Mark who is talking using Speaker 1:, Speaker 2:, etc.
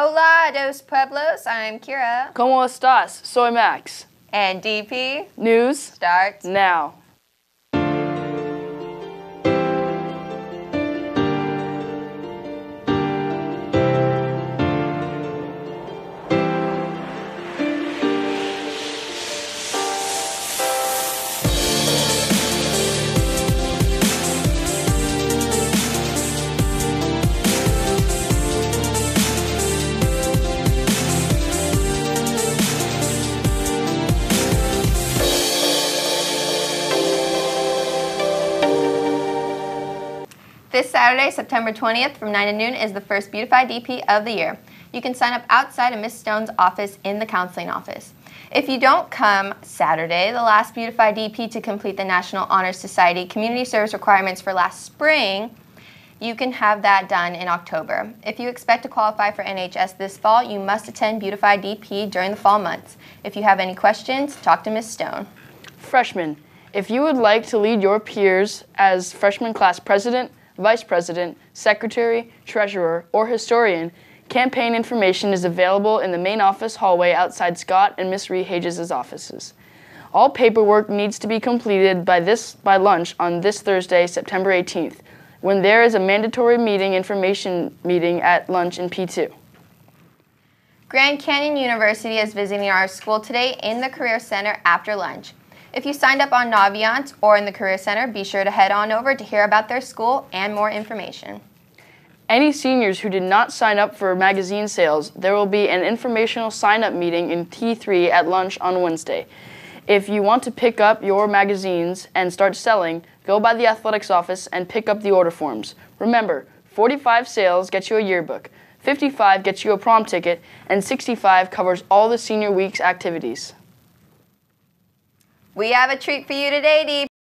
Speaker 1: Hola, dos pueblos. I'm Kira.
Speaker 2: ¿Cómo estás? Soy Max.
Speaker 1: And DP
Speaker 2: News
Speaker 1: starts
Speaker 2: now.
Speaker 1: This Saturday, September 20th from 9 to noon is the first Beautify DP of the year. You can sign up outside of Miss Stone's office in the counseling office. If you don't come Saturday, the last Beautify DP to complete the National Honor Society community service requirements for last spring, you can have that done in October. If you expect to qualify for NHS this fall, you must attend Beautify DP during the fall months. If you have any questions, talk to Miss Stone.
Speaker 2: Freshmen, if you would like to lead your peers as freshman class president, vice president, secretary, treasurer, or historian, campaign information is available in the main office hallway outside Scott and Miss Rehages' offices. All paperwork needs to be completed by this by lunch on this Thursday, September 18th, when there is a mandatory meeting information meeting at lunch in P2.
Speaker 1: Grand Canyon University is visiting our school today in the Career Center after lunch. If you signed up on Naviance or in the Career Center, be sure to head on over to hear about their school and more information.
Speaker 2: Any seniors who did not sign up for magazine sales, there will be an informational sign up meeting in T3 at lunch on Wednesday. If you want to pick up your magazines and start selling, go by the athletics office and pick up the order forms. Remember, 45 sales gets you a yearbook, 55 gets you a prom ticket, and 65 covers all the senior week's activities.
Speaker 1: We have a treat for you today,